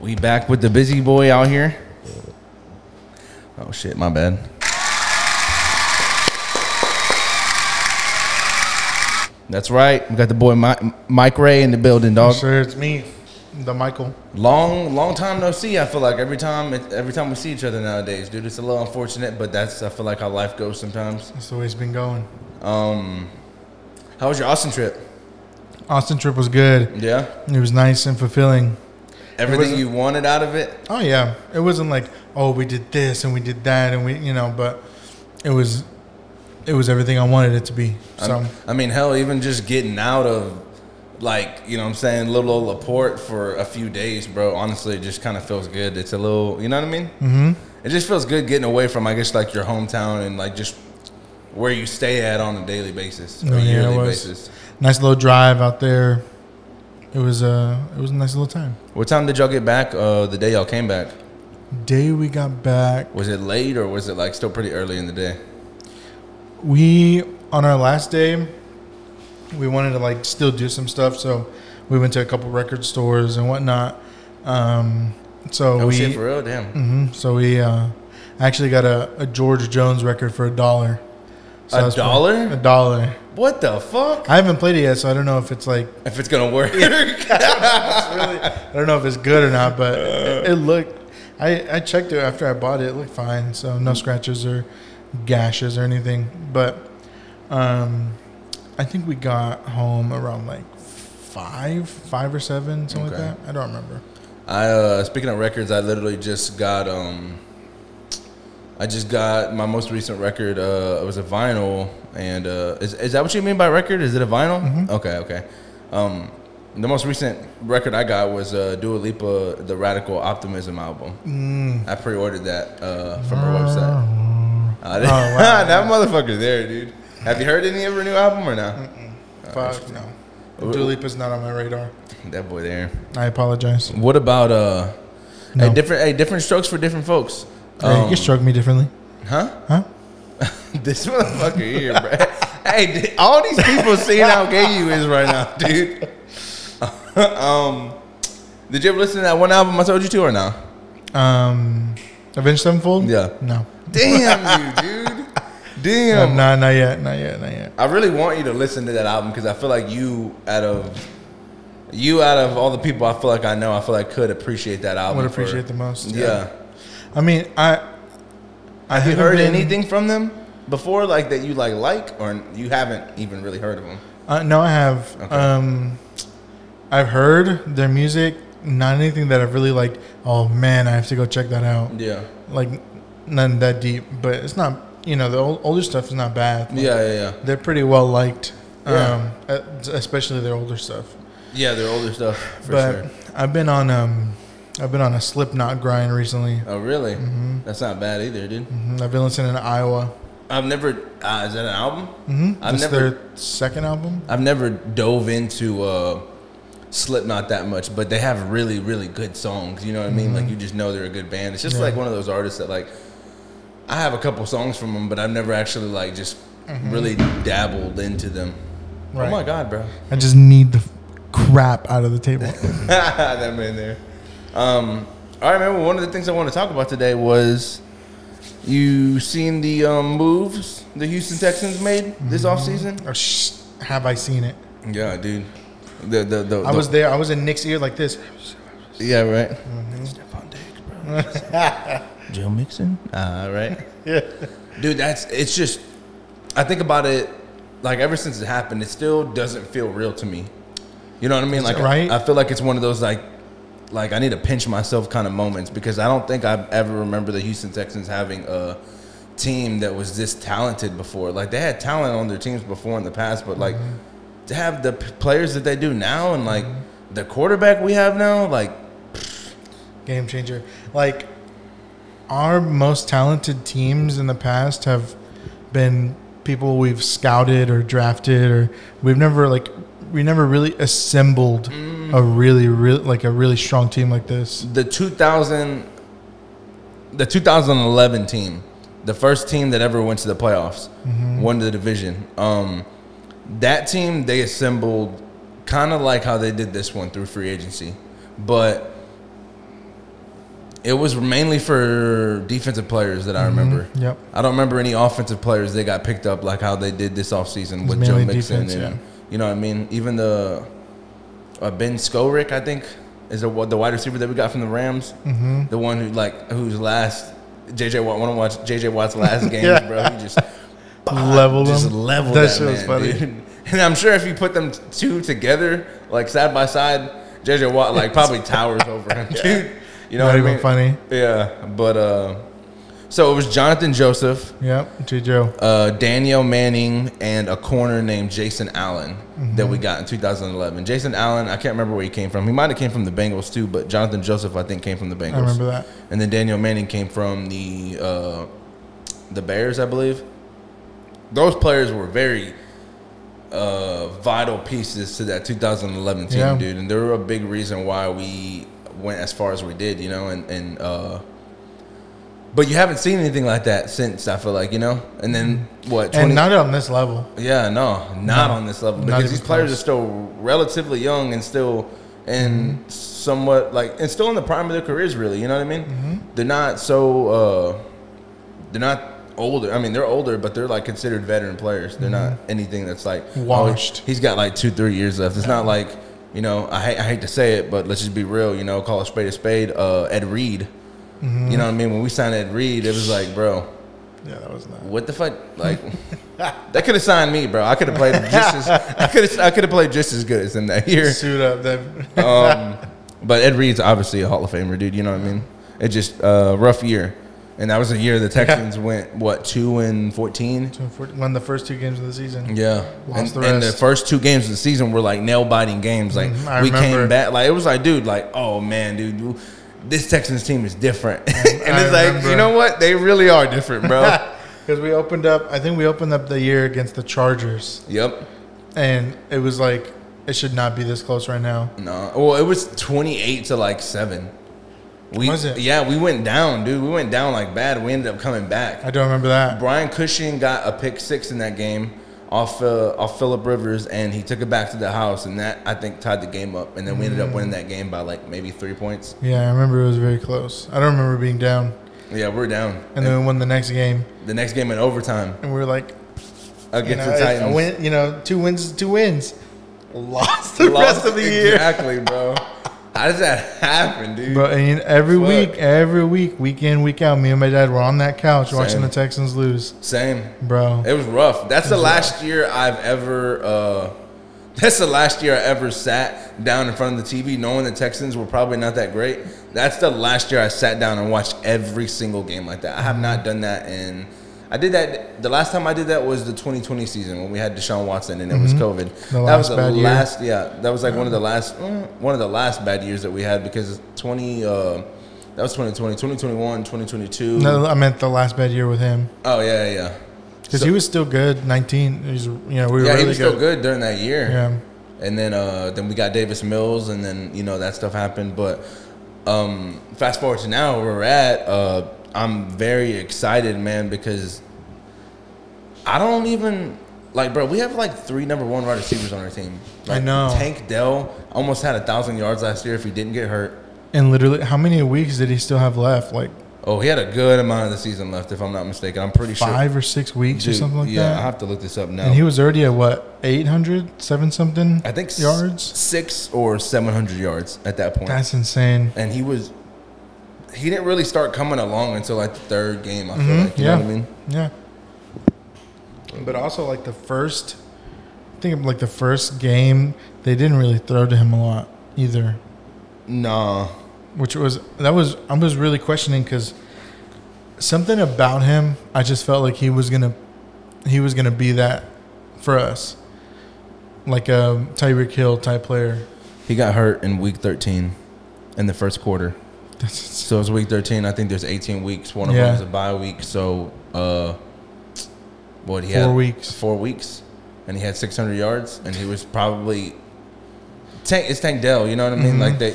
We back with the busy boy out here. Oh shit, my bad. That's right. We got the boy Mike, Mike Ray in the building, dog. Sure, it's me, the Michael. Long, long time no see. I feel like every time, every time we see each other nowadays, dude. It's a little unfortunate, but that's I feel like how life goes sometimes. It's the way it's been going. Um, how was your Austin trip? Austin trip was good. Yeah, It was nice and fulfilling. Everything you wanted out of it. Oh yeah, it wasn't like oh we did this and we did that and we you know, but it was it was everything I wanted it to be. So I'm- I mean, hell, even just getting out of like you know what I'm saying little old Laporte for a few days, bro. Honestly, it just kind of feels good. It's a little, you know what I mean? Mm-hmm. It just feels good getting away from, I guess, like your hometown and like just where you stay at on a daily basis or Oh, yeah, it yearly was. basis. nice little drive out there. It was uh it was a nice little time. What time did y'all get back? Uh, the day y'all came back, Day we got back, was it late or was it like still pretty early in the day? we on our last day we wanted to like still do some stuff, so we went to a couple record stores and whatnot. Um, so Oh we shit, for real, damn. hmm So we uh, actually got a, a George Jones record for a dollar. So A pretty- dollar? A dollar. What the fuck? I haven't played it yet, so I don't know if it's like If it's gonna work, I don't know if it's good or not, but it, it looked. I, I checked it after I bought it. It looked fine, so no scratches or gashes or anything. But um, I think we got home around like five, five or seven, something Okay. like that. I don't remember. I uh speaking of records, I literally just got um I just got my most recent record, uh it was a vinyl and uh is is that what you mean by record? Is it a vinyl? Mm-hmm. Okay, okay. Um the most recent record I got was uh Dua Lipa the Radical Optimism album. Mm. I pre-ordered that uh from her website. Uh, Oh, wow. that motherfucker there, dude. Have you heard any of her new album or not? Fuck no. Dua Lipa's not on my radar. That boy there. I apologize. What about uh No. hey, different hey, different strokes for different folks. Hey, you Um, can stroke me differently. Huh? Huh? This motherfucker here, bro. hey, all these people seeing how gay you is right now, dude. um, did you ever listen to that one album I told you to or no? Um, Avenged Sevenfold? Yeah. No. Damn you, dude. No, Damn. nah, not yet. Not yet. Not yet. I really want you to listen to that album because I feel like you, out of you, out of all the people I feel like I know, I feel like could appreciate that I album. would for- appreciate the most. Yeah. I mean, I. I Have you heard been- anything from them before, like that you like like, or you haven't even really heard of them? Uh, no, I have. Okay. Um, I've heard their music. Not anything that I've really like. Oh man, I have to go check that out. Yeah. Like, none that deep. But it's not. You know, the old, older stuff is not bad. Like, Yeah, yeah, yeah. They're pretty well liked. Yeah. Um, especially their older stuff. Yeah, their older stuff for but sure. I've been on um, I've been on a Slipknot grind recently. Oh, really? Mm-hmm. That's not bad either, dude. Mhm, I've been listening to Iowa. I've never. Uh, is that an album? Mm-hmm. I've never- their second album. I've never dove into uh, Slipknot that much, but they have really, really good songs. You know what I mean? Like Mm-hmm. you just know they're a good band. It's just Yeah. like one of those artists that like. I have a couple songs from them, but I've never actually like just really dabbled into them. Oh Mm-hmm. My god, bro! I just need the crap out of the table. that man there. Um, all right, man. One of the things I want to talk about today was you seen the um, moves the Houston Texans made this offseason? Oh, sh- have I seen it? Yeah, dude. The the the, I the- was there. I was in Nick's ear like this. yeah right. Stefon Diggs, bro. Joe Mixon. All right. Yeah. Dude, that's it's just. I think about it, like ever since it happened, it still doesn't feel real to me. You know what I mean? Like, Right. I, I feel like it's one of those like, like I need to pinch myself kind of moments because I don't think I've ever remember the Houston Texans having a team that was this talented before. Like they had talent on their teams before in the past, but like mm-hmm. to have the p- players that they do now and like mm-hmm. the quarterback we have now, like Game changer. Like our most talented teams in the past have been people we've scouted or drafted or we've never like we never really assembled a really really like a really strong team like this. the 2000 the 2011 team the first team that ever went to the playoffs won the division um that team they assembled kind of like how they did this one through free agency but It was mainly for defensive players that I remember. Yep. I don't remember any offensive players they got picked up like how they did this offseason with Joe Mixon defense, and yeah. You know what I mean. Even the uh, Ben Skowronek, I think, is the, the wide receiver that we got from the Rams. Mm-hmm. The one who like whose last JJ Watt. Want to watch JJ Watt's last game, Yeah. bro? He just Leveled just him. leveled That that, shit was funny. dude. And I'm sure if you put them two together, like side by side, JJ Watt like probably towers over him, dude. You know Not what I mean? funny. Yeah, but uh, so it was Jonathan Joseph, Yep. J. Joe. uh, Danieal Manning, and a corner named Jason Allen that we got in 2011. Jason Allen, I can't remember where he came from. He might have came from the Bengals too, but Jonathan Joseph, I think, came from the Bengals. I remember that. And then Danieal Manning came from the uh, the Bears, I believe. Those players were very uh, vital pieces to that 2011 team, Yeah. dude, and they were a big reason why we went as far as we did, you know. And and uh, but you haven't seen anything like that since. I feel like you know. And then what? 20, And not on this level. yeah, no, not No, on this level because these players close. are still relatively young and still and Mm-hmm. somewhat like and still in the prime of their careers. Really, you know what I mean? Mm-hmm. They're not so uh, they're not older. I mean, they're older, but they're like considered veteran players. They're not anything that's like oh, Mm-hmm. Washed. he's got like two, three years left. It's not like you know. I hate, I hate to say it, but let's just be real. You know, call a spade a spade. Uh, Ed Reed. Mm-hmm. You know what I mean? When we signed Ed Reed, it was like, bro. Yeah, that was not. What the fuck? Like that could have signed me, bro. I could have played just as I could I could have played just as good as him that year. Suit up. That. Um, but Ed Reed's obviously a Hall of Famer, dude. You know what I mean? It just uh, rough year, and that was a year the Texans went what two and fourteen. Two and 14, Won the first two games of the season. Yeah, Lost and, the and the first two games of the season were like nail biting games. Like I we remember. came back, like it was like, dude, like oh man, dude, you- this Texans team is different, and I it's like you know what? They really are different, bro. Because we opened up, I think we opened up the year against the Chargers, yep. and it was like it should not be this close right now. No, well, it was twenty eight to like seven. We, Was it? Yeah, we went down, dude. We went down like bad. We ended up coming back. I don't remember that. Brian Cushing got a pick six in that game off uh, off Philip Rivers, and he took it back to the house, and that I think tied the game up. And then we ended up winning that game by like maybe three points. Yeah, I remember it was very close. I don't remember being down, Yeah, we're down. and then we won the next game, the next game in overtime and we were like, you against know, the Titans. win, you know, two wins, is two wins. Lost the rest of the year. Exactly, bro. How does that happen, dude? But and every Fuck. week, every week, week in, week out, me and my dad were on that couch watching the Texans lose, Same. bro. It was rough. That's the last year I've ever. Uh, that's the last year I ever sat down in front of the TV, knowing the Texans were probably not that great. That's the last year I sat down and watched every single game like that. I have not done that in. I did that. The last time I did that was the 2020 season when we had Deshaun Watson and it was COVID. Mm-hmm. The that was the bad year. last. Yeah, that was like one of the last. mm, One of the last bad years that we had because 20. Uh, that was 2020, 2021, 2022. No, I meant the last bad year with him Oh yeah, yeah, yeah. because So- he was still good. Nineteen, He's, you know, we were yeah, really he was good. still good during that year. Yeah, And then uh, then we got Davis Mills, and then you know that stuff happened. But um, fast forward to now where we're at, uh, I'm very excited, man, because I don't even like, bro. We have like three number one wide receivers on our team. I know. Tank Dell almost had a thousand yards last year if he didn't get hurt. and literally, how many weeks did he still have left? Like Oh, he had a good amount of the season left, if I'm not mistaken. I'm pretty sure. five or six weeks or something like that. yeah, I have to look this up now. And he was already at what 800, seven something I think yards. six or seven hundred yards at that point. That's insane. and he was he didn't really start coming along until like the third game. I feel Mhm, like you yeah. know what I mean. Yeah. But also, like the first, I think like the first game, they didn't really throw to him a lot either. Nah, Which was that was I was really questioning because something about him, I just felt like he was gonna, he was gonna be that for us, like a Tyreek Hill type player. he got hurt in week thirteen, in the first quarter. That's So it's week thirteen. I think there's 18 weeks. One of Yeah. them was a bye week. So uh, what he Four had weeks. four weeks, and he had 600 yards, and he was probably Tank. It's Tank Dell. You know what I mean? Mhm. Like they.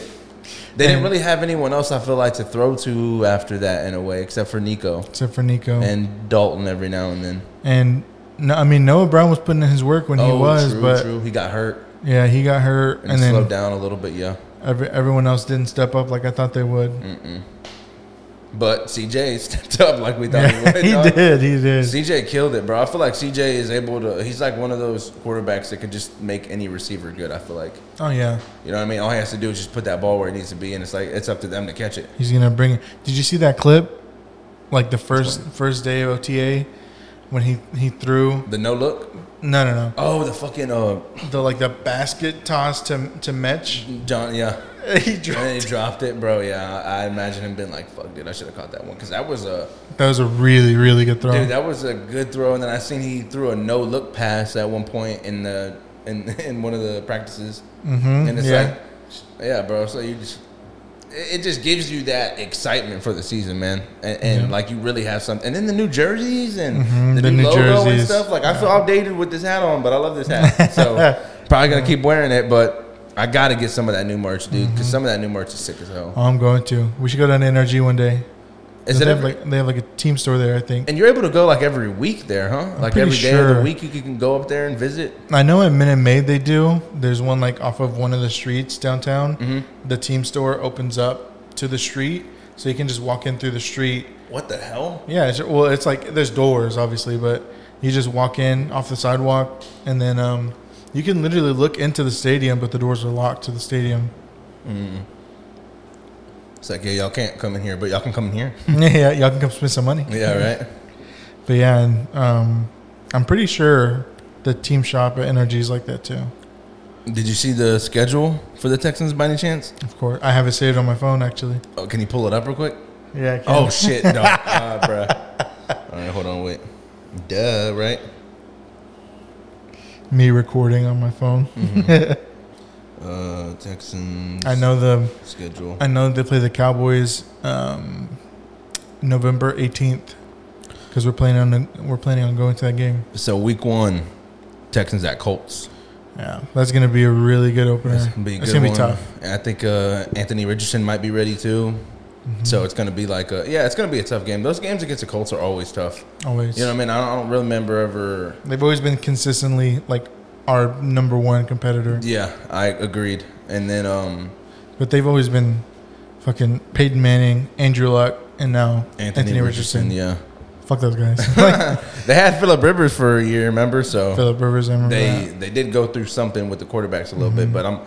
They didn't really have anyone else I feel like to throw to after that in a way, except for Nico except for Nico and Dalton every now and then. and no, I mean Noah Brown was putting in his work when he was, Oh, true, but true. He got hurt yeah, he got hurt, and, and, then slowed down a little bit. Yeah. Every, everyone else didn't step up like I thought they would. Mm-mm. But CJ stepped up like we thought he would. he dog. did. He did. CJ killed it, bro. I feel like CJ is able to. He's like one of those quarterbacks that can just make any receiver good. I feel like, Oh yeah, you know what I mean. All he has to do is just put that ball where it needs to be, and it's like it's up to them to catch it. he's gonna bring it. Did you see that clip? Like the first first day of OTA, when he he threw. The no look. No, no, no. Oh, the fucking uh, The like the basket toss to to Metch. John. Yeah, he dropped. then he dropped it, bro. Yeah, I, I imagine him being like, "Fuck, dude, I should have caught that one," because that was a That was a really really good throw. dude. That was a good throw, and then I seen he threw a no look pass at one point in the in in one of the practices. mm-hmm. And it's yeah. like, yeah, bro. So you just, it just gives you that excitement for the season, man. And, and Yeah. like you really have something. And then the new jerseys and Mhm, the, the new, new logo and stuff. Like I feel outdated with this hat on, but I love this hat. So probably gonna keep wearing it, but. I gotta get some of that new merch, dude, because some of that new merch is sick as hell. I'm going to. We should go down to NRG one day. Is they it have like they have like a team store there, I think. and you're able to go like every week there, huh? Like pretty every day of the week, you can go up there and visit. I know at Minute Maid they do. There's one like off of one of the streets downtown. Mm-hmm. The team store opens up to the street, so you can just walk in through the street. What the hell? Yeah, it's, well, it's like there's doors obviously, but you just walk in off the sidewalk, and then um, you can literally look into the stadium, but the doors are locked to the stadium. It's like, yeah, y'all can't come in here, but y'all can come in here. yeah, y'all can come spend some money. Yeah, right. But yeah, and, um, I'm pretty sure the team shop at NRG is like that too. Did you see the schedule for the Texans by any chance? Of course, I have it saved on my phone actually. Oh, can you pull it up real quick? Yeah. I can. Oh shit, dog. Ah, bruh. All right, hold on, wait. Duh, right? me recording on my phone. Uh, Texans. I know the schedule. I know they play the Cowboys um, November 18th because we're planning on we're planning on going to that game. So week one, Texans at Colts. Yeah, that's gonna be a really good opener. That's gonna be It's gonna be tough. I think uh, Anthony Richardson might be ready too. Mm-hmm. So it's gonna be like a yeah, it's gonna be a tough game. Those games against the Colts are always tough. Always, You know what I mean? I don't, I don't remember ever. they've always been consistently like our number one competitor, Yeah, I agreed. And then um, but they've always been fucking Peyton Manning, Andrew Luck, and now Anthony, Richardson. Yeah, Fuck those guys. they had Philip Rivers for a year. Remember? So Philip Rivers, I remember they that. they did go through something with the quarterbacks a little bit, but I'm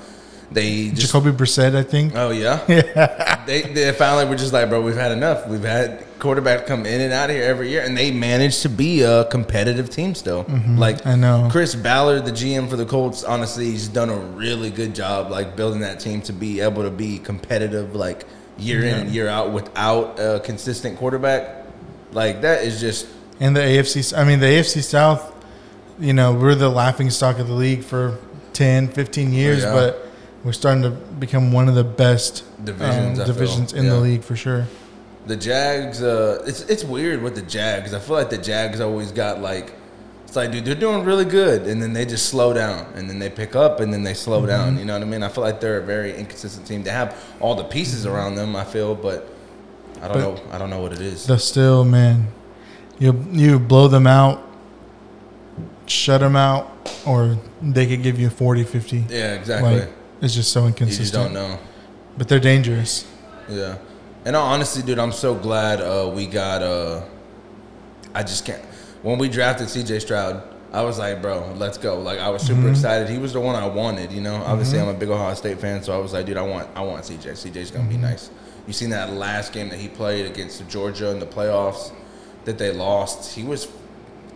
they just Jacoby Brissett, I think. oh yeah yeah they they finally were just like bro we've had enough we've had quarterbacks come in and out of here every year and they managed to be a competitive team still mm-hmm. like I know. Chris Ballard the GM for the Colts honestly he's done a really good job like building that team to be able to be competitive like year in and year out without a consistent quarterback like that is just And the AFC, I mean, the AFC South, you know, we're the laughing stock of the league for 10, 15 years, yeah. but we're starting to become one of the best Divisions, um, feel. divisions in Yeah. the league for sure. The Jags, uh, it's it's weird with the Jags. I feel like the Jags always got like, it's like, dude, they're doing really good, and then they just slow down, and then they pick up, and then they slow Mm-hmm. down. You know what I mean? I feel like they're a very inconsistent team. They have all the pieces around them. I feel, but I don't But know. I don't know what it is. The still, man, you you blow them out, shut them out, or they could give you 40, 50. yeah, exactly. Like, it's just so inconsistent. you just don't know. But they're dangerous. Yeah. And all honesty, dude, I'm so glad uh, we got. Uh, I just can't. When we drafted C.J. Stroud, I was like, bro, let's go. Like, I was super Mm-hmm. excited. He was the one I wanted. You know, obviously, I'm a big Ohio State fan, so I was like, dude, I want, I want C.J. C.J.'s gonna Mm-hmm. be nice. You seen that last game that he played against Georgia in the playoffs that they lost? He was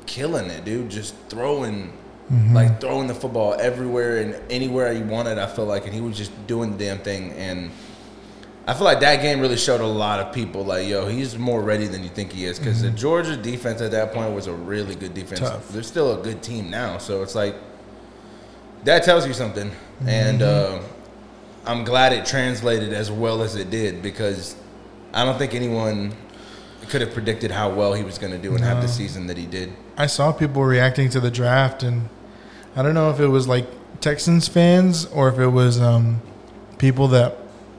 killing it, dude. Just throwing. Mm-hmm. Like throwing the football everywhere and anywhere he wanted, I feel like, and he was just doing the damn thing. And I feel like that game really showed a lot of people like, yo, he's more ready than you think he is. Because the Georgia defense at that point was a really good defense. Tough. They're still a good team now, so it's like that tells you something. And uh, I'm glad it translated as well as it did because I don't think anyone could have predicted how well he was going to do and have the season that he did. I saw people reacting to the draft, and I don't know if it was like Texans fans or if it was um, people that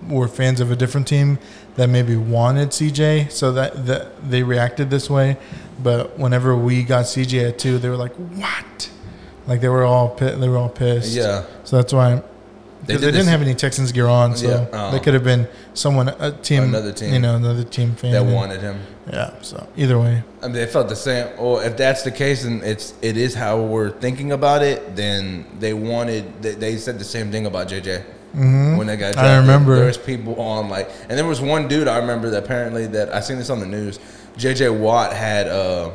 were fans of a different team that maybe wanted CJ, so that, that they reacted this way. But whenever we got CJ at two, they were like, "What?" Like they were all pi- they were all pissed. Yeah. So that's why because did they, didn't have any Texans gear on, so Yeah, they uh-uh. could have been someone a team, Another team. you know, another team fan that wanted him. Yeah, so either way, I mean, they felt the same. Or if that's the case, and it's it is how we're thinking about it, then they wanted. They, they said the same thing about JJ when they got. Mm-hmm. I remember. there was people on like, and there was one dude I remember that apparently that I seen this on the news. JJ Watt had. uh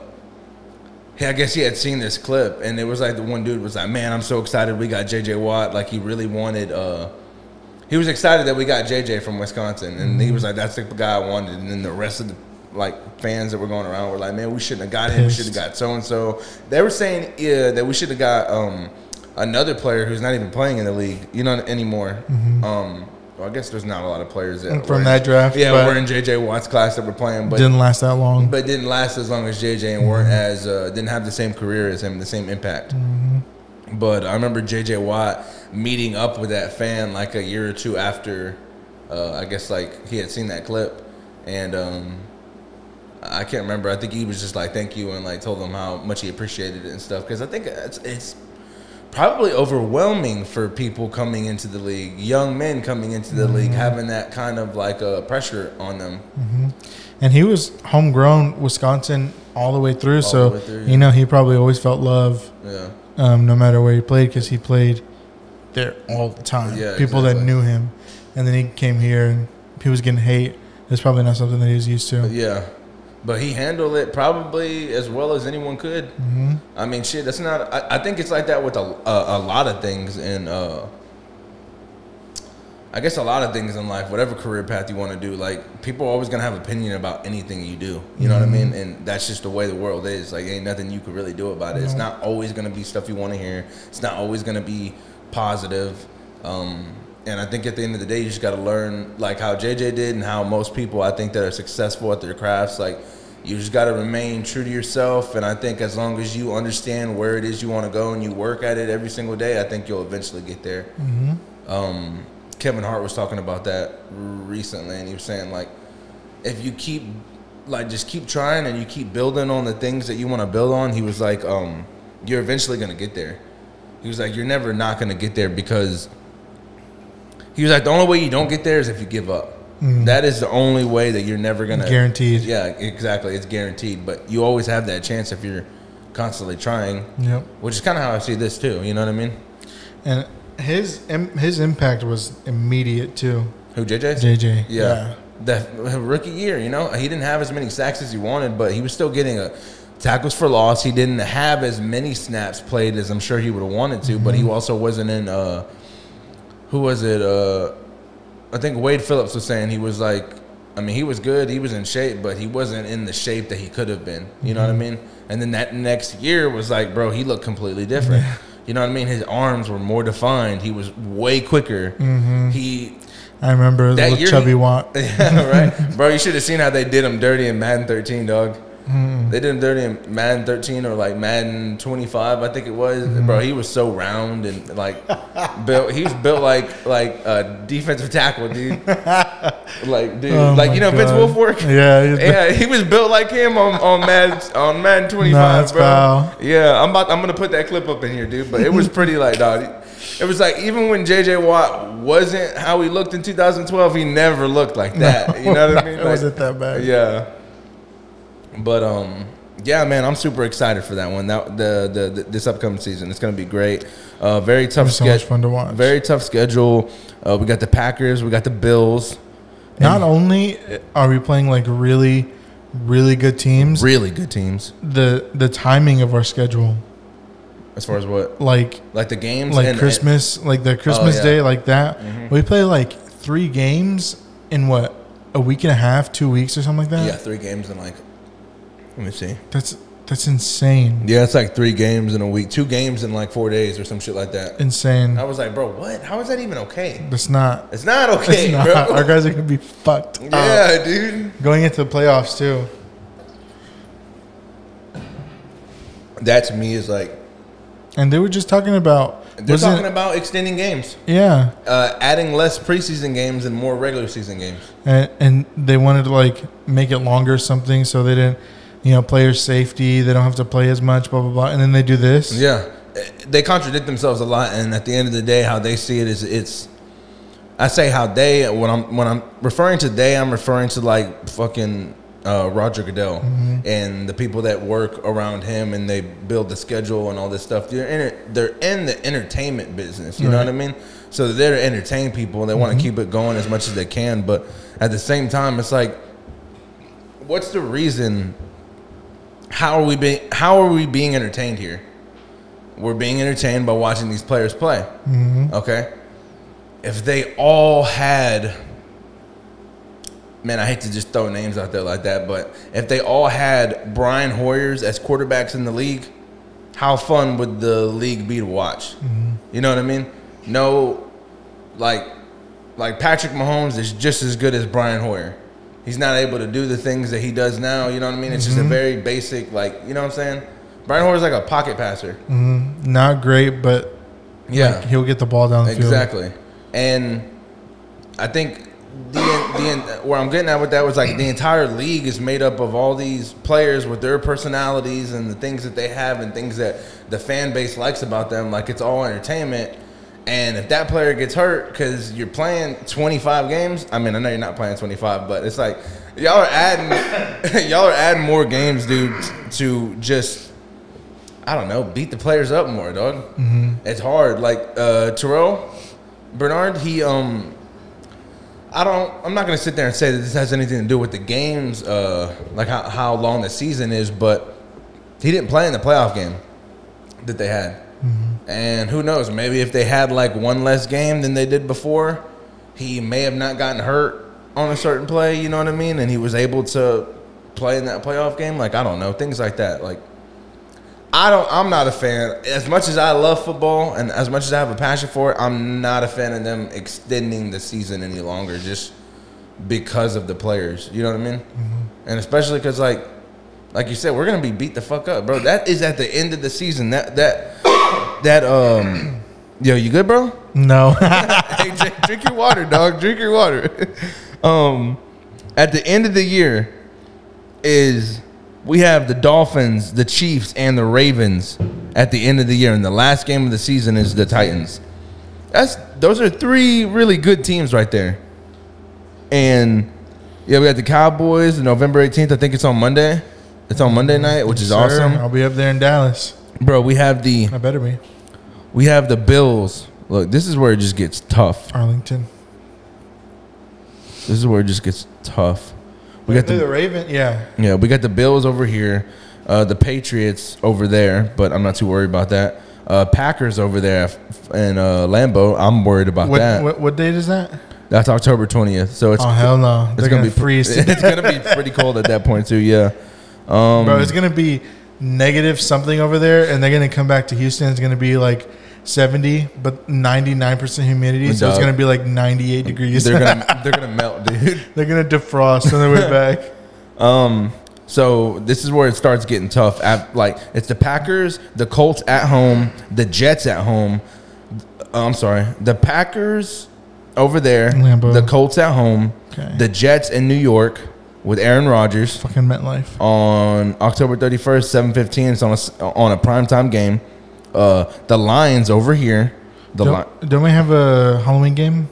he- I guess he had seen this clip, and it was like the one dude was like, "Man, I'm so excited we got JJ Watt." Like he really wanted. uh He was excited that we got JJ from Wisconsin, and he was like, "That's the guy I wanted." And then the rest of the like fans that were going around were like, "Man, we shouldn't have got him. We should have got so and so." They were saying yeah, that we should have got um another player who's not even playing in the league, you know, anymore. Um, well, I guess there's not a lot of players that from in- that draft, Yeah, we're in JJ Watt's class that we're playing, but didn't last that long. but didn't last as long as JJ and weren't as uh, didn't have the same career as him, the same impact. But I remember JJ Watt meeting up with that fan like a year or two after. Uh, I guess like he had seen that clip, and um, I can't remember. I think he was just like thank you and like told them how much he appreciated it and stuff. Because I think it's it's probably overwhelming for people coming into the league, young men coming into the league, having that kind of like uh, pressure on them. and he was homegrown Wisconsin all the way through, so way through, yeah. you know he probably always felt love, Yeah. um, no matter where he played, because he played there all the time. Yeah, People that knew him, and then he came here and he was getting hate. It's probably not something that he was used to. Yeah, but he handled it probably as well as anyone could. Mm-hmm. I mean, shit. That's not. I, I think it's like that with a, a a lot of things, and uh, I guess a lot of things in life. Whatever career path you want to do, like people are always gonna have opinion about anything you do. You know what I mean? And that's just the way the world is. Like, ain't nothing you could really do about it. It's not always gonna be stuff you want to hear. It's not always gonna be positive. Um, and I think at the end of the day, you just got to learn like how JJ did and how most people I think that are successful at their crafts, like you just got to remain true to yourself. And I think as long as you understand where it is you want to go and you work at it every single day, I think you'll eventually get there. Um, Kevin Hart was talking about that recently, and he was saying like, if you keep like just keep trying and you keep building on the things that you want to build on, he was like, um, you're eventually gonna get there. He was like, you're never not gonna get there because he was like, the only way you don't get there is if you give up. That is the only way that you're never gonna Guaranteed. Yeah, exactly. It's guaranteed, but you always have that chance if you're constantly trying. Yep. Which is kind of how I see this too. You know what I mean? And his his impact was immediate too. Who JJ? JJ. Yeah. That rookie year, you know, he didn't have as many sacks as he wanted, but he was still getting a tackles for loss. He didn't have as many snaps played as I'm sure he would have wanted to, but he also wasn't in. Uh, who was it? Uh, I think Wade Phillips was saying he was like, I mean, he was good, he was in shape, but he wasn't in the shape that he could have been. You know what I mean? And then that next year was like, bro, he looked completely different. You know what I mean? His arms were more defined. He was way quicker. He I remember the That year chubby Watt. yeah, right, bro. You should have seen how they did him dirty in Madden 13, dog. Mm-hmm. They did him dirty in Madden 13 or like Madden 25, I think it was. Mm-hmm. Bro, he was so round and like built. He was built like like a defensive tackle, dude. like, dude, Oh like you know Vince God. Wilfork. Yeah, yeah, he was built like him on on Madden on Madden 25, that's bro. foul. Yeah, I'm about. I'm gonna put that clip up in here, dude. But it was pretty like, dog. It was like even when JJ Watt wasn't how he looked in 2012, he never looked like that. you know what I mean? It wasn't that bad. Yeah. But um, yeah, man, I'm super excited for that one. That the the, the this upcoming season, it's gonna be great. Uh, very tough so schedule. fun to watch. Very tough schedule. Uh, we got the Packers. We got the Bills. Not only are we playing like really, really good teams, Really good teams. the the timing of our schedule, As far as what, like like the games, like and- Christmas, like the Christmas yeah. day, like that. Mhm. We play like three games in what a week and a half, two weeks or something like that. yeah, three games in like. Let me see. That's that's insane. Yeah, it's like three games in a week, two games in like four days or some shit like that. Insane. I was like, bro, what? How is that even okay? That's not. It's not okay, it's not. bro. Our guys are gonna be fucked. up. yeah, dude. Going into the playoffs too. That to me is like And they were just talking about. they're talking about extending games, yeah, uh, adding less preseason games and more regular season games. and, and they wanted to like make it longer or something so they didn't, you know, player safety. They don't have to play as much. Blah blah blah. And then they do this. Yeah, they contradict themselves a lot, and at the end of the day, how they see it is it's I say how they when I'm when I'm referring to they, I'm referring to like fucking uh, Roger Goodell and the people that work around him and they build the schedule and all this stuff. They're in it, they're in the entertainment business. You know what I mean? So they're to entertain people and they want to keep it going as much as they can. But at the same time, it's like, what's the reason? How are we being? How are we being entertained here? We're being entertained by watching these players play. Mm-hmm. Okay, if they all had, man, I hate to just throw names out there like that, but if they all had Brian Hoyers as quarterbacks in the league, how fun would the league be to watch? Mm-hmm. You know what I mean? No, like, like Patrick Mahomes is just as good as Brian Hoyer. He's not able to do the things that he does now. You know what I mean? It's just a mm-hmm. very basic, like, you know what I'm saying? Brian Hoyer's like a pocket passer. Mm-hmm. Not great, but Yeah, he'll get the ball down the field. exactly. And I think the, the where I'm getting at with that was like the entire league is made up of all these players with their personalities and the things that they have and things that the fan base likes about them. Like it's all entertainment. And if that player gets hurt because you're playing 25 games, I mean, I know you're not playing 25, but it's like y'all are adding, y'all are adding more games, dude, to just I don't know, beat the players up more, dog. Mm-hmm. It's hard. Like uh, Terrel Bernard, he um, I don't. I'm not gonna sit there and say that this has anything to do with the games, uh, like how, how long the season is, but he didn't play in the playoff game that they had. And who knows? Maybe if they had like one less game than they did before, he may have not gotten hurt on a certain play. You know what I mean? And he was able to play in that playoff game. Like I don't know, things like that. Like I don't. I'm not a fan. As much as I love football and as much as I have a passion for it, I'm not a fan of them extending the season any longer just because of the players. You know what I mean? Mm-hmm. And especially because like, like you said, we're gonna be beat the fuck up, bro. That is at the end of the season. That that that um. Yo, you good, bro? No. hey, drink, drink your water, dog. Drink your water. um, at the end of the year, is we have the Dolphins, the Chiefs, and the Ravens at the end of the year, and the last game of the season is the Titans. That's those are three really good teams right there. And yeah, we got the Cowboys, November eighteenth. I think it's on Monday. It's on Monday night, which is Sir, awesome, I'll be up there in Dallas. Bro. We have the I better be. we have the Bills. Look, this is where it just gets tough. Arlington. This is where it just gets tough. We got the, the Raven. Yeah. yeah, we got the Bills over here, uh, the Patriots over there, but I'm not too worried about that. Uh, Packers over there and uh, Lambeau. I'm worried about What, that. what what date is that? That's October 20th, so it's oh hell no! it's They're gonna, gonna, be freeze. It's gonna be pretty cold at that point too. Yeah. Um, Bro, it's gonna be negative something over there, and they're gonna come back to Houston. It's gonna be like seventy, but ninety nine percent humidity. So it's gonna be like ninety eight degrees. they're gonna they're gonna melt, dude. they're gonna defrost on their way back. Um, so this is where it starts getting tough. At, like it's the Packers, the Colts at home, the Jets at home. uh, I'm sorry, the Packers over there, Lambeau. the Colts at home, Okay. the Jets in New York with Aaron Rodgers Fucking MetLife. on October 31st, 7:15. It's on a on a primetime game. Uh, the Lions over here. The Don't, don't we have a Halloween game?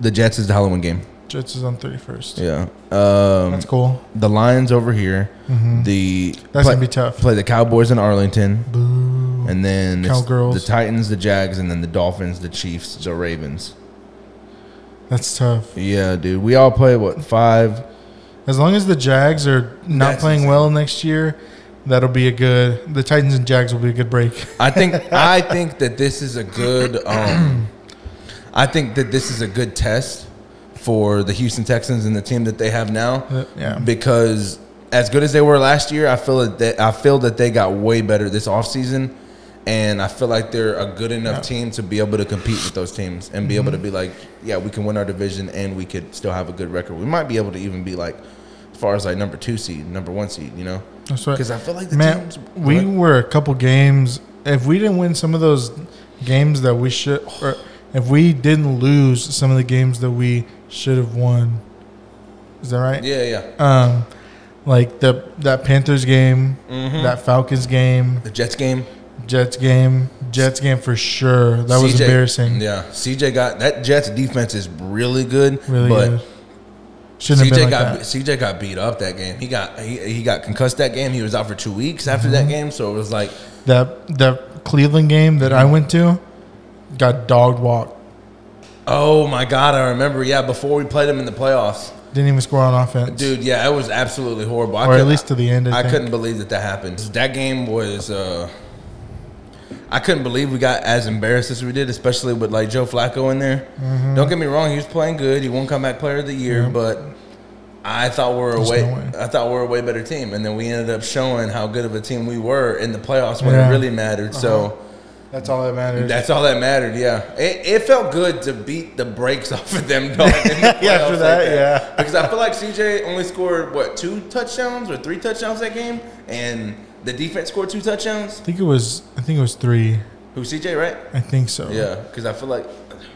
the Jets is the Halloween game. Jets is on thirty first. Yeah. Um, That's cool. the Lions over here. The That's play, gonna be tough. play the Cowboys in Arlington, Boo. and then the Titans, the Jags, and then the Dolphins, the Chiefs, the Ravens. That's tough. Yeah, dude. We all play what five? As long as the Jags are not That's playing insane. well next year, that'll be a good. The Titans and Jags will be a good break. I think I think that this is a good. Um, I think that this is a good test for the Houston Texans and the team that they have now. Uh, yeah. because as good as they were last year, I feel that they, I feel that they got way better this offseason. And I feel like they're a good enough Yeah. team to be able to compete with those teams and be able to be like, yeah, we can win our division and we could still have a good record. We might be able to even be like, as far as like number two seed, number one seed, you know? That's right. Because I feel like the Man, teams. we What? were a couple games. If we didn't win some of those games that we should, or if we didn't lose some of the games that we should have won, is that right? yeah, yeah. Um, like the that Panthers game, Mhm. that Falcons game, The Jets game. Jets game, Jets game for sure. That was CJ embarrassing. Yeah, CJ got that Jets defense is really good, Really but good. Shouldn't have CJ been like got that. CJ got beat up that game. He got he, he got concussed that game. He was out for two weeks after Mm-hmm. that game, so it was like That that Cleveland game that I went to got dog walk. Oh my god, I remember. Yeah, before we played them in the playoffs, Didn't even score on offense. dude. Yeah, it was absolutely horrible. I or at couldn't- least to the end. I, I couldn't believe that that happened. That game was. uh I couldn't believe we got as embarrassed as we did, especially with like Joe Flacco in there. Mm-hmm. Don't get me wrong; he was playing good. He won comeback player of the year, but I thought we were a There's way. no way. I thought we were a way better team, and then we ended up showing how good of a team we were in the playoffs when Yeah. it really mattered. So. That's all that matters. That's all that mattered. Yeah, it, it felt good to beat the brakes off of them. Dog, the Yeah, after playoffs that, yeah. Because I feel like CJ only scored what two touchdowns or three touchdowns that game, and the defense scored two touchdowns. I think it was. I think it was three. Who CJ right? I think so. Yeah, because I feel like,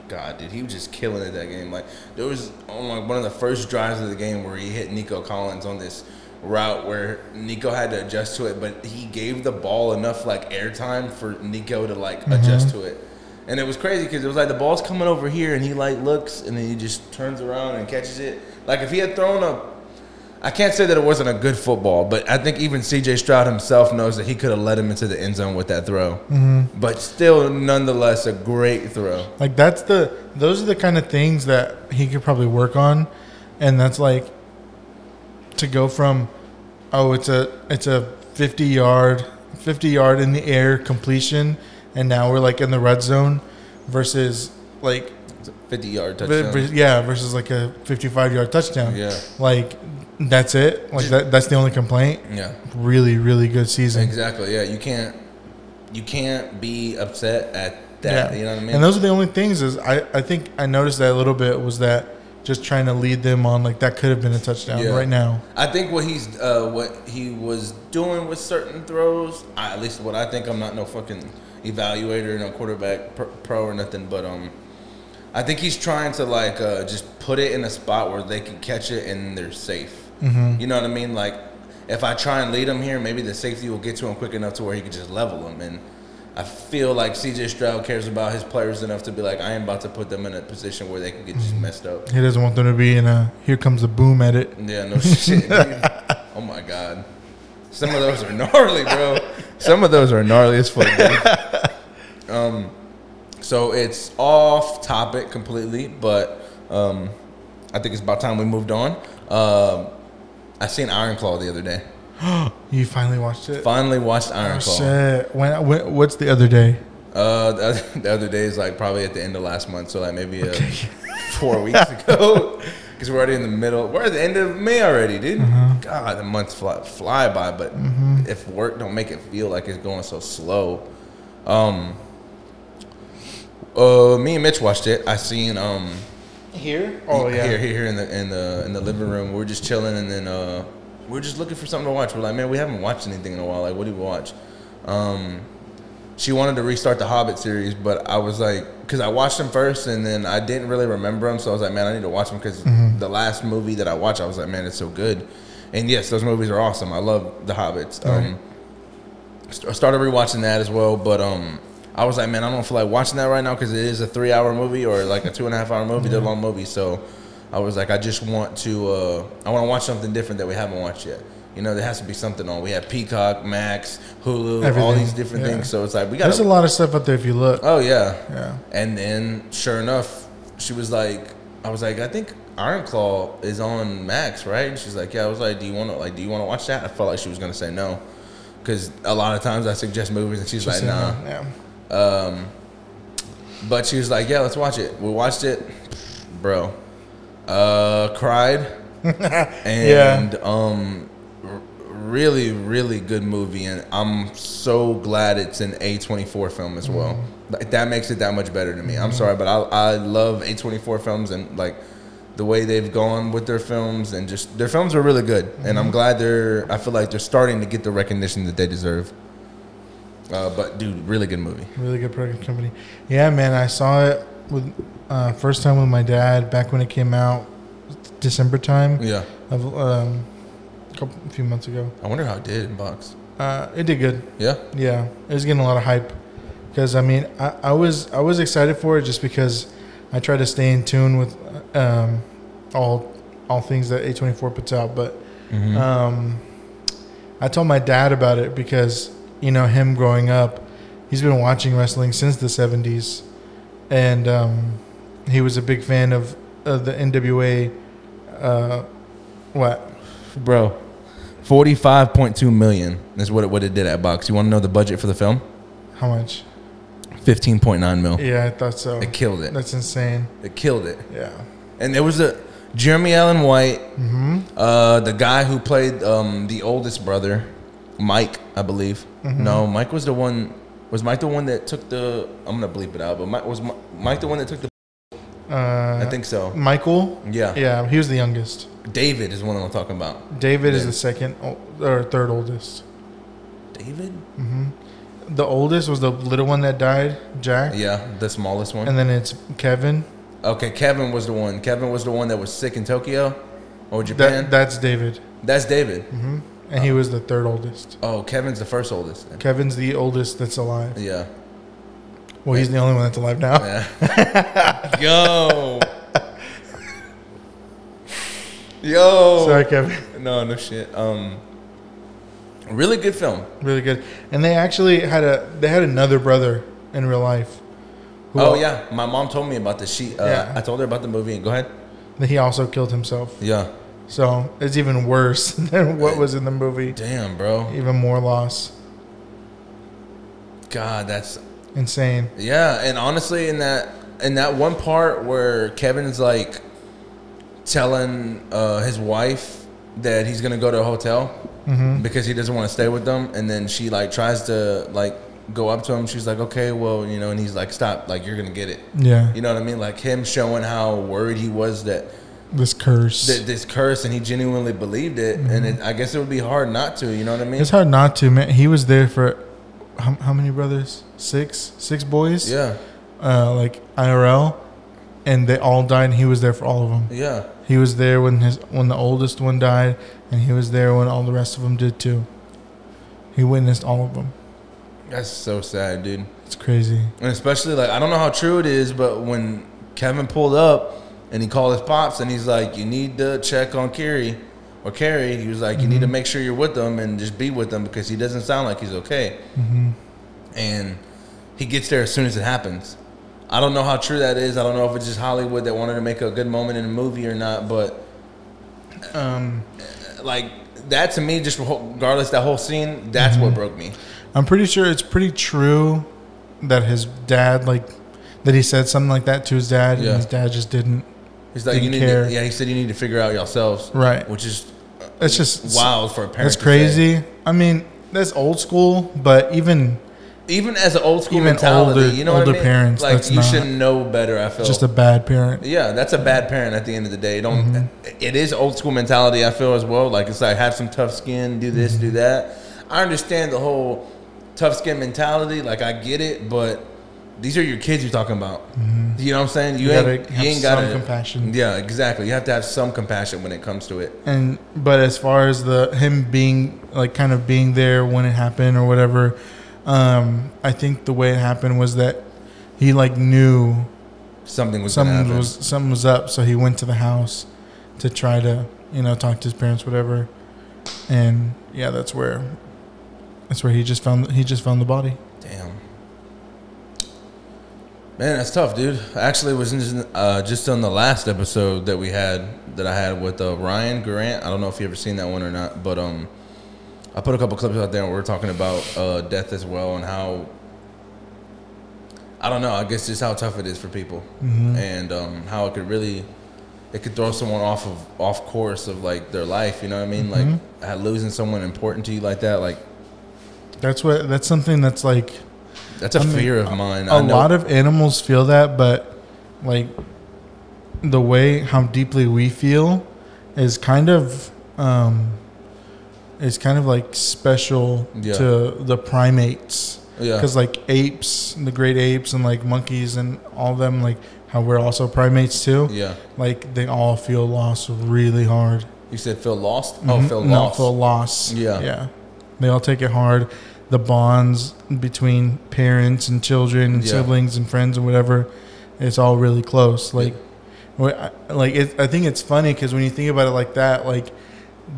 God, dude, he was just killing it that game. Like there was on like one of the first drives of the game where he hit Nico Collins on this route where Nico had to adjust to it, but he gave the ball enough like airtime for Nico to like Mm-hmm. adjust to it. And it was crazy because it was like the ball's coming over here and he like looks and then he just turns around and catches it. Like if he had thrown a I can't say that it wasn't a good football, but I think even CJ Stroud himself knows that he could have led him into the end zone with that throw. Mm-hmm. But still, nonetheless, a great throw. Like that's the. Those are the kind of things that he could probably work on, and that's like to go from, oh, it's a it's a fifty yard, fifty yard in the air completion, and now we're like in the red zone, versus like a 50 yard touchdown. yeah, versus like a 55 yard touchdown. Yeah. Like that's it. Like that, that's the only complaint. Yeah, Really, really good season. exactly. Yeah, you can't you can't be upset at that. Yeah. You know what I mean? And those are the only things is I, I think I noticed that a little bit was that just trying to lead them on like that could have been a touchdown Yeah. right now. I think what he's uh, what he was doing with certain throws, I, at least what I think. I'm not no fucking evaluator, no quarterback pro, pro or nothing, but um, I think he's trying to like uh, just put it in a spot where they can catch it and they're safe. Mm-hmm. You know what I mean? Like if I try and lead him here, maybe the safety will get to him quick enough to where he can just level him. And I feel like CJ Stroud cares about his players enough to be like, I am about to put them in a position where they can get just messed up. He doesn't want them to be in a here comes the boom at it. Yeah, no shit. Oh my god. Some of those are gnarly, bro. Some of those are gnarly as fuck. Dude. Um, so it's off topic completely, but um, I think it's about time we moved on. Um, I seen Iron Claw the other day. You finally watched it. Finally watched Iron Oh, Claw. shit. When, when, what's the other day? Uh, the other, the other day is like probably at the end of last month, so like maybe uh, four weeks ago. Because we're already in the middle. We're at the end of May already, dude. God, the months fly, fly by. But if work don't make it feel like it's going so slow, um, uh, me and Mitch watched it. I seen um, Here? Oh yeah. here, here, here in the in the in the living room. We are just chilling, and then uh, we are just looking for something to watch. We're like, man, we haven't watched anything in a while. Like, what do we watch? Um, she wanted to restart the Hobbit series, but I was like, because I watched them first, and then I didn't really remember them, so I was like, man, I need to watch them because the last movie that I watched, I was like, man, it's so good. And yes, those movies are awesome. I love the Hobbits. Um, I started rewatching that as well, but um, I was like, man, I don't feel like watching that right now because it is a three-hour movie or like a two and a half hour movie, they're long movie. So I was like, I just want to, uh, I want to watch something different that we haven't watched yet. You know, there has to be something on. We have Peacock, Max, Hulu, all these different yeah. things. So it's like we got. There's a lot of stuff out there if you look. Oh yeah. Yeah. And then, sure enough, she was like, I was like, I think Iron Claw is on Max, right? And she's like, Yeah. I was like, Do you want to like, do you want to watch that? I felt like she was gonna say no, because a lot of times I suggest movies and she's like, Nah. Yeah. Um, but she was like, Yeah, let's watch it. We watched it, bro. Uh, cried, and um, r- really, really good movie, and I'm so glad it's an A24 film as well. Like, That makes it that much better to me. I'm sorry, but I I love A24 films and like the way they've gone with their films and just their films are really good, and I'm glad they're. I feel like they're starting to get the recognition that they deserve. Uh, but dude, really good movie. Really good production company. Yeah, man, I saw it with uh, first time with my dad back when it came out, December time Yeah, of um, a couple, a few months ago. I wonder how it did in box. Uh, it did good. Yeah. Yeah, it was getting a lot of hype because I mean I, I was I was excited for it just because I try to stay in tune with um, all all things that A24 puts out. But Mhm. um, I told my dad about it because you know him growing up, he's been watching wrestling since the 70s, and um, he was a big fan of, of the NWA. Uh, what? Bro, forty-five point two million is what it what it did at box. You want to know the budget for the film? How much? Fifteen point nine mil. Yeah, I thought so. It killed it. That's insane. It killed it. Yeah. And there was a Jeremy Allen White, Mm-hmm. uh, the guy who played um, the oldest brother, Mike, I believe. Mhm. No, Mike was the one. Was Mike the one that took the? I'm gonna bleep it out. But Mike was Mike the one that took the? Uh, I think so. Michael. Yeah. Yeah, he was the youngest. David is one I'm talking about. David is the second or third oldest. David? hmm The oldest was the little one that died, Jack. Yeah, the smallest one. And then it's Kevin. Okay, Kevin was the one. Kevin was the one that was sick in Tokyo or Japan. That that's David. That's David. hmm And he was the third oldest. Oh, Kevin's the first oldest. then. Kevin's the oldest that's alive. Yeah. Well, he's the only one that's alive now. Yeah. Yo. Yo. Sorry, Kevin. No, no shit. Um, really good film. Really good. And they actually had a they had another brother in real life. who Oh al- yeah, my mom told me about this. She, uh, Yeah. I told her about the movie. And go ahead. That he also killed himself. Yeah. So it's even worse than what was in the movie. Damn, bro. Even more loss. God, that's Insane. Yeah, and honestly, in that in that one part where Kevin's like telling uh, his wife that he's gonna go to a hotel hmm because he doesn't want to stay with them, and then she like tries to like go up to him. She's like, "Okay, well, you know," and he's like, "Stop! Like you're gonna get it." Yeah. You know what I mean? Like him showing how worried he was that, This curse. that this curse, and he genuinely believed it. And it, I guess it would be hard not to. You know what I mean? It's hard not to, man. He was there for how, how many brothers? Six, six boys. Yeah, Uh, like IRL, and they all died. and He was there for all of them. yeah. He was there when his when the oldest one died, and he was there when all the rest of them did too. He witnessed all of them. That's so sad, dude. It's crazy. And especially like I don't know how true it is, but when Kevin pulled up and he called his pops and he's like, "You need to check on Carrie or Carrie." He was like, "You need to make sure you're with them and just be with them because he doesn't sound like he's okay." hmm And he gets there as soon as it happens. I don't know how true that is. I don't know if it's just Hollywood that wanted to make a good moment in a movie or not, but Um, like that to me, just regardless that whole scene, that's what broke me. I'm pretty sure it's pretty true that his dad like that he said something like that to his dad, Yeah. and his dad just didn't. He's like, Didn't "You need care. to," yeah. He said, "You need to figure out yourselves," Right. Which is It's just wild for a parent. That's to say. crazy. I mean, that's old school, but even even as an old school Even mentality, older- you know what I older mean? parents, like that's you not- should know better. I feel just a bad parent. yeah, that's a bad parent at the end of the day. Don't Mm-hmm. it is old school mentality? I feel as well. Like it's like have some tough skin, do this, Mm-hmm. do that. I understand the whole tough skin mentality. Like I get it, but these are your kids you're talking about. You know what I'm saying? You. You ain't you ain't some got compassion. Yeah, exactly. You have to have some compassion when it comes to it. And but as far as the him being like kind of being there when it happened or whatever, um, I think the way it happened was that he like knew Something was something happen. was something was up, so he went to the house to try to you know talk to his parents, whatever. And yeah, that's where that's where he just found he just found the body. Man, that's tough, dude. I actually was in, uh, just on the last episode that we had that I had with uh, Ryan Grant. I don't know if you ever seen that one or not, but um, I put a couple clips out there and we are talking about uh, death as well and how I don't know. I guess just how tough it is for people Mm-hmm. and um, how it could really it could throw someone off of off course of like their life. You know what I mean? Like uh, losing someone important to you like that. Like That's what that's something that's like that's a I mean, fear of mine. a lot of animals feel that, but like the way how deeply we feel is kind of um, is kind of like special Yeah. to the primates yeah. because like apes, the great apes, and like monkeys and all of them, like how we're also primates too. Yeah. Like they all feel lost really hard. You said feel lost? Oh, Mhm. feel No, lost. feel loss. Yeah. yeah. They all take it hard. The bonds between parents and children and Yeah. siblings and friends and whatever, it's all really close. Like, I- like it, I think it's funny because when you think about it like that, like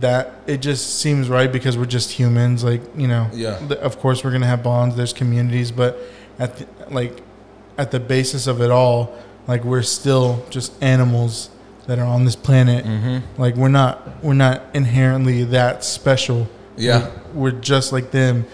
that, it just seems right because we're just humans. Like you know, Yeah. th- of course we're gonna have bonds. There's communities, but at the, like at the basis of it all, like we're still just animals that are on this planet. Mm-hmm. Like we're not we're not inherently that special. Yeah. We're, we're just like them,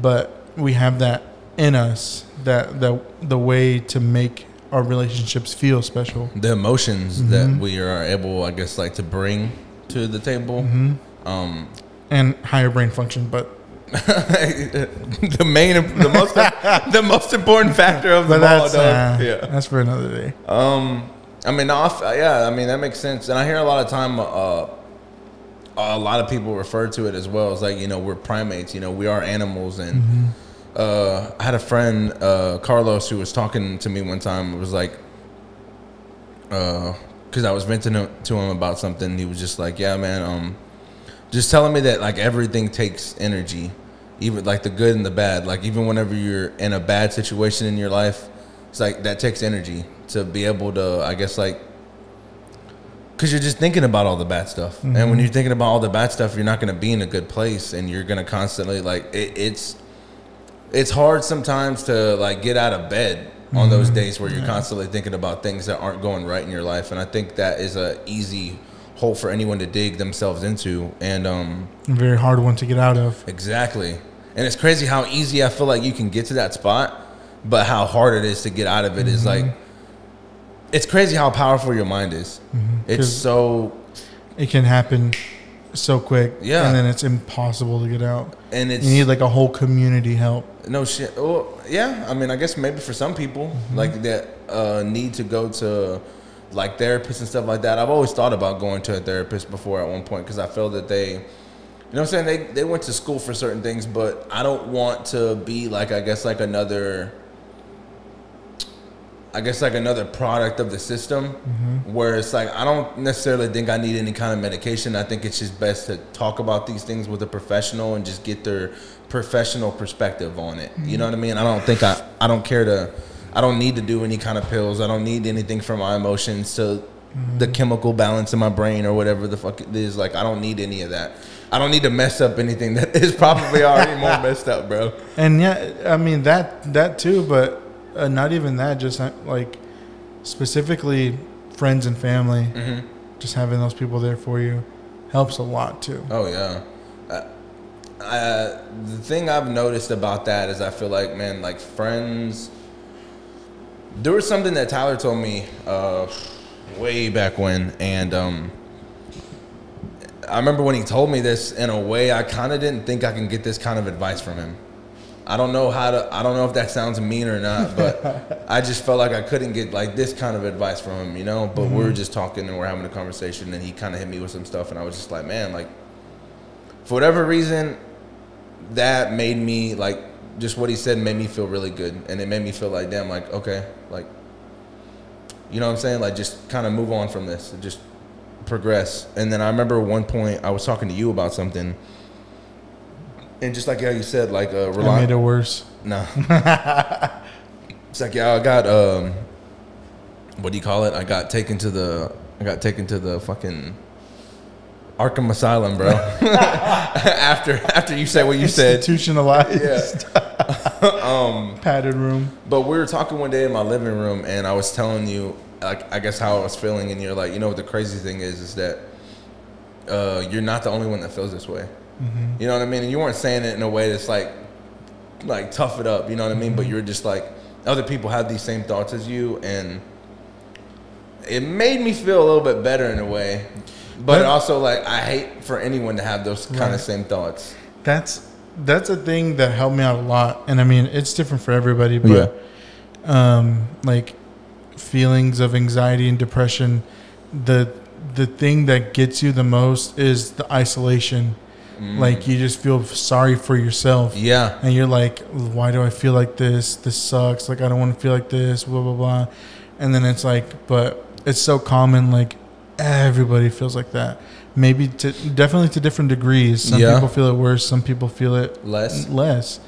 but we have that in us that the the way to make our relationships feel special. The emotions that Mhm. we are able, I guess, like to bring to the table. hmm Um, And higher brain function, but the main, the most, the most important factor of all, that's uh, yeah. that's for another day. Um, I mean, off, yeah, I mean that makes sense, and I hear a lot of time. Uh, a lot of people refer to it as well as like you know we're primates. You know, we are animals, and Mm-hmm. uh, I had a friend, uh, Carlos, who was talking to me one time. It was like, because I was venting to to him about something. He was just like, "Yeah, man, um, just telling me that like everything takes energy, even like the good and the bad. Like even whenever you're in a bad situation in your life, it's like that takes energy to be able to, I guess, like." Because you're just thinking about all the bad stuff, and when mm-hmm. you're thinking about all the bad stuff, you're not going to be in a good place, and you're going to constantly like it, it's it's hard sometimes to like get out of bed on those mm-hmm. days where you're constantly thinking about things that aren't going right in your life and i think that is a easy hole for anyone to dig themselves into and um A very hard one to get out of. exactly. And it's crazy how easy i feel like you can get to that spot but how hard it is to get out of it is like mm-hmm. It's crazy how powerful your mind is it's 'Cause- so It can happen so quick, Yeah. and then it's impossible to get out. and it's You need like a whole community help. No shit. Well, yeah. I mean, I guess maybe for some people, like that uh, need to go to like therapists and stuff like that. I've always thought about going to a therapist before at one point because I feel that they, you know, what I'm saying they they went to school for certain things, but I don't want to be like I guess like another. I guess like another product of the system, mm-hmm. where it's like I don't necessarily think I need any kind of medication. I think it's just best to talk about these things with a professional and just get their professional perspective on it. You know mm-hmm. what I mean? I don't think I I don't care to I don't need to do any kind of pills. I don't need anything for my emotions to mm-hmm. the chemical balance in my brain or whatever the fuck it is. Like I don't need any of that. I don't need to mess up anything that is probably already more messed up, bro. And yeah, I mean that that too, but uh, not even that. Just uh, like specifically friends and family. Mm-hmm. Just having those people there for you helps a lot too. Oh yeah. Uh, uh, the thing I've noticed about that is I feel like man, like friends. There was something that Tyler told me uh, way back when, and um, I remember when he told me this. In a way, I kind of didn't think I can get this kind of advice from him. I don't know how to. I don't know if that sounds mean or not, but I just felt like I couldn't get like this kind of advice from him, you know. But we were mm-hmm. just talking and we're having a conversation, and he kind of hit me with some stuff, and I was just like, man, like for whatever reason, that made me like just what he said made me feel really good, and it made me feel like, damn, like okay, like you know what I'm saying, like just kind of move on from this, and just progress. And then I remember one point I was talking to you about something, and just like how you said, like uh, rely- made it worse. no. it's like yeah, I got um, what do you call it? I got taken to the I got taken to the fucking Arkham Asylum, bro. after after you said what you said, Institutionalized. um, Padded room. but we were talking one day in my living room, and I was telling you, like, I guess how I was feeling, and you're like, you know, what the crazy thing is, is that uh, you're not the only one that feels this way. You know what I mean? And you weren't saying it in a way that's like, like tough it up. You know what I mean? But you're just like, other people have these same thoughts as you, and it made me feel a little bit better in a way. But But- also, like, I hate for anyone to have those kind Right. of same thoughts. That's that's a thing that helped me out a lot. And I mean, it's different for everybody, but um, like feelings of anxiety and depression, the the thing that gets you the most is the isolation. Mm. Like you just feel sorry for yourself. Yeah. and you're like, why do I feel like this? This sucks. Like I don't want to feel like this. Blah blah blah. And then it's like, but it's so common. Like everybody feels like that. maybe to definitely to different degrees. Some Yeah. people feel it worse. Some people feel it Less. less.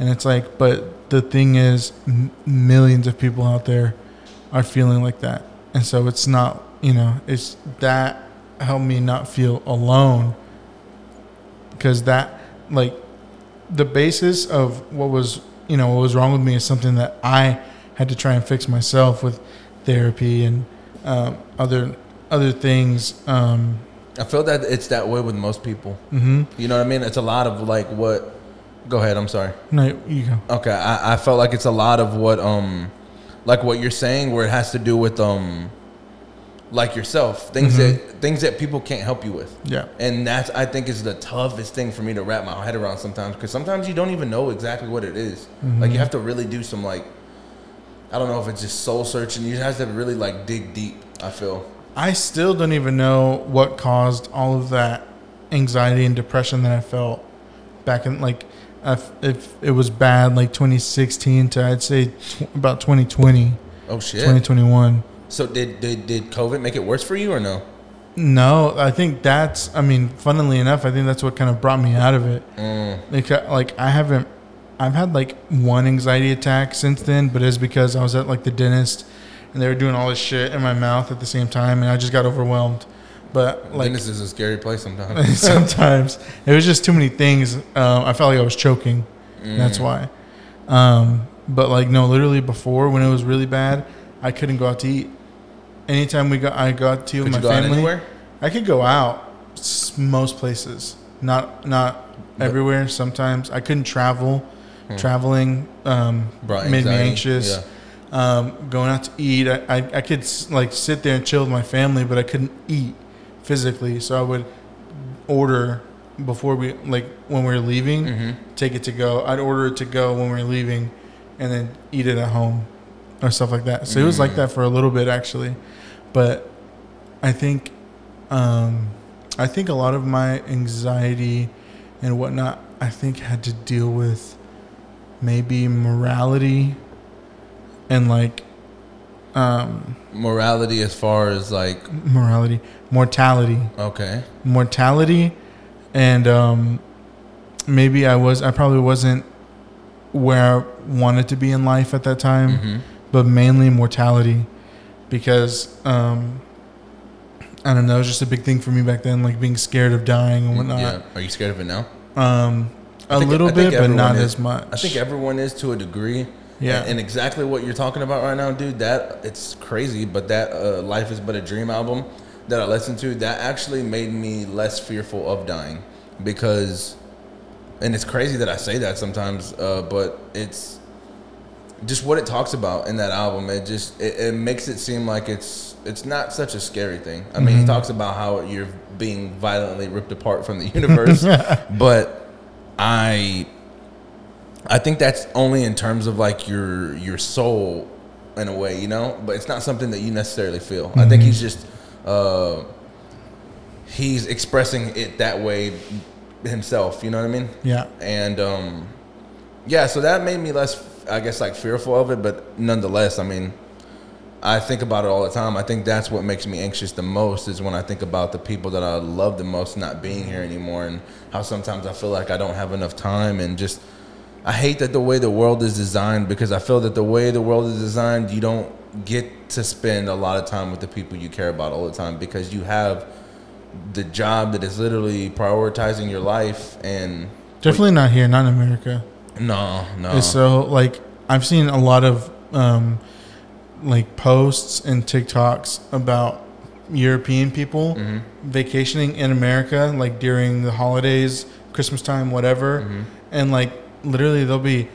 And it's like, but the thing is, m- millions of people out there are feeling like that, and so it's not, you know, it's that helped me not feel alone because that, like, the basis of what was, you know, what was wrong with me is something that I had to try and fix myself with therapy and um, other other things. Um, I feel that it's that way with most people. hmm You know what I mean? It's a lot of like what. Go ahead. I'm sorry. No, you go. Okay, I, I felt like it's a lot of what um, like what you're saying, where it has to do with um, like yourself, things Mhm. that things that people can't help you with, Yeah. and that's I think is the toughest thing for me to wrap my head around sometimes, because sometimes you don't even know exactly what it is. Like you have to really do some like, I don't know if it's just soul searching. You have to really like dig deep. I feel. I still don't even know what caused all of that anxiety and depression that I felt back in like if, if it was bad like 2016 to I'd say tw- about 2020 Oh shit. 2021 So did, did did COVID make it worse for you or no? no I think that's I mean funnily enough I think that's what kind of brought me out of it Mm, like uh, like I haven't I've had like one anxiety attack since then but it's because I was at like the dentist and they were doing all this shit in my mouth at the same time and I just got overwhelmed but like Dennis is a scary place sometimes. sometimes it was just too many things. Um, I felt like I was choking. That's Mm. why. Um, but like no, literally before when it was really bad, I couldn't go out to eat. Anytime we got, I got to Could my you go family. anywhere? I could go out most places, not not But- everywhere. Sometimes I couldn't travel. Hmm. Traveling um, Brought made me anxiety? anxious. Um, going out to eat, I, I, I could like sit there and chill with my family, but I couldn't eat physically. So I would order before we like when we were leaving, Yeah. hmm take it to go. I'd order it to go when we were leaving, and then eat it at home or stuff like that. So it was like Mm. that for a little bit actually, but I think um, I think a lot of my anxiety and whatnot I think had to deal with maybe morality and like um, Morality, as far as like, morality, mortality, okay, mortality, and um, maybe I was I probably wasn't where I wanted to be in life at that time, hmm but mainly mortality because um, I don't know, it was just a big thing for me back then, like being scared of dying and whatnot. yeah. Are you scared of it now? Um, a think- little bit, but not is. as much. I think everyone is to a degree. Yeah. And, and exactly what you're talking about right now, dude. That it's crazy, but that uh, "Life Is But a Dream" album that I listened to, that actually made me less fearful of dying because, and it's crazy that I say that sometimes, uh, but it's just what it talks about in that album. It just it, it makes it seem like it's it's not such a scary thing. I mean, he Mhm. talks about how you're being violently ripped apart from the universe, but I I think that's only in terms of like your your soul in a way, you know, but it's not something that you necessarily feel. I think he's just uh he's expressing it that way himself, you know what I mean? yeah. And um yeah, so that made me less I guess like fearful of it, but nonetheless, I mean I think about it all the time. I think that's what makes me anxious the most is when I think about the people that I love the most not being here anymore and how sometimes I feel like I don't have enough time and just I hate that the way the world is designed because I feel that the way the world is designed, you don't get to spend a lot of time with the people you care about all the time because you have the job that is literally prioritizing your life and Definitely not here, not in America. No, no. It's so like I've seen a lot of um, like posts and TikToks about European people Mhm, vacationing in America, like during the holidays, Christmas time, whatever, mhm. and like literally there'll be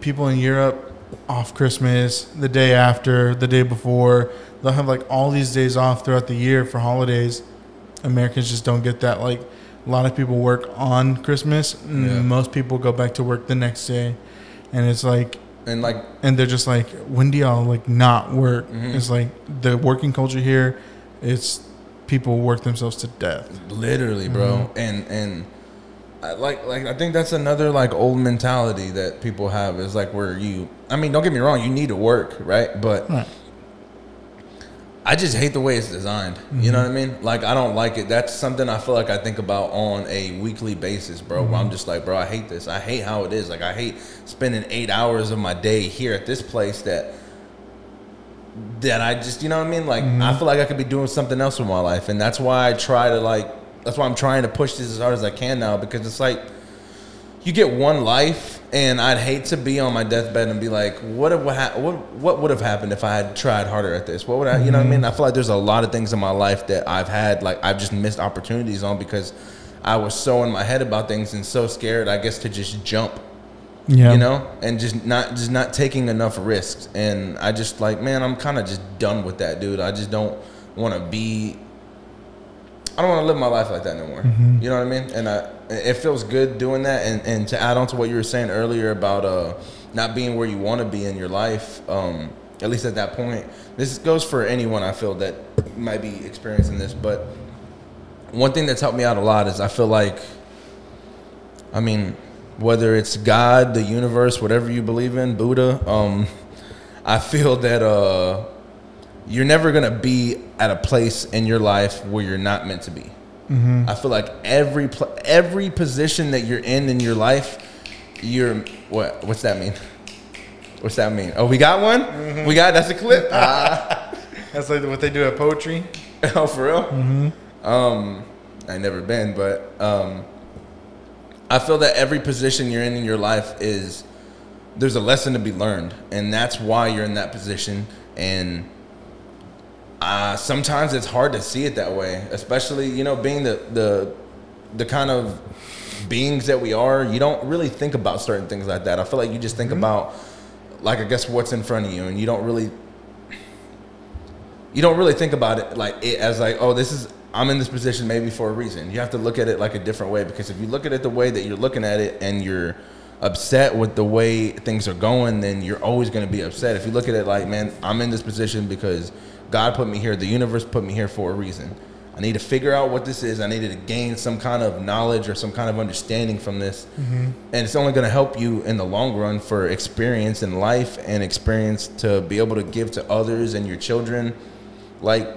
people in Europe off Christmas, the day after, the day before. They'll have like all these days off throughout the year for holidays. Americans just don't get that. Like a lot of people work on Christmas. and Yeah. Most people go back to work the next day, and it's like, And like and they're just like, when do y'all like not work? Mhm. It's like the working culture here. It's people work themselves to death. literally bro Mm-hmm. and and I, like like i think that's another like old mentality that people have is like where you i mean don't get me wrong you need to work right but Right. I just hate the way it's designed. You know what I mm-hmm. mean? Like I don't like it. That's something I feel like I think about on a weekly basis, bro. Where I'm mm-hmm. just like, bro, I hate this. I hate how it is. Like I hate spending eight hours of my day here at this place that that I just, you know what I mean? Like I mm-hmm. feel like I could be doing something else with my life, and that's why I try to like. That's why I'm trying to push this as hard as I can now because it's like you get one life, and I'd hate to be on my deathbed and be like, what if, what what what would have happened if I had tried harder at this? What would I, you know what I mean? I feel like there's a lot of things in my life that I've had like I've just missed opportunities on because I was so in my head about things and so scared, I guess, to just jump Yeah. you know, and just not just not taking enough risks. And I just like, man, I'm kind of just done with that, dude. I just don't want to be. I don't want to live my life like that no more. You know what I mean? And I, it feels good doing that. And, and to add on to what you were saying earlier about uh, not being where you want to be in your life, um, at least at that point, this goes for anyone I feel that might be experiencing this. But one thing that's helped me out a lot is I feel like I mean, whether it's God, the universe, whatever you believe in, Buddha, um, I feel that uh, you're never gonna be at a place in your life where you're not meant to be. I feel like every every position that you're in in your life, you're what? What's that mean? What's that mean? Oh, we got one. We got that's a clip. Ah. That's like what they do at poetry. oh, for real? Um, I never been, but um, I feel that every position you're in in your life is there's a lesson to be learned, and that's why you're in that position. And uh, sometimes it's hard to see it that way, especially you know being the the the kind of beings that we are. You don't really think about certain things like that. I feel like you just think about like I guess what's in front of you, and you don't really you don't really think about it like it as like oh this is i'm in this position maybe for a reason you have to look at it like a different way because if you look at it the way that you're looking at it and you're upset with the way things are going then you're always going to be upset if you look at it like man i'm in this position because god put me here the universe put me here for a reason i need to figure out what this is i needed to gain some kind of knowledge or some kind of understanding from this mm-hmm. and it's only going to help you in the long run for experience in life and experience to be able to give to others and your children like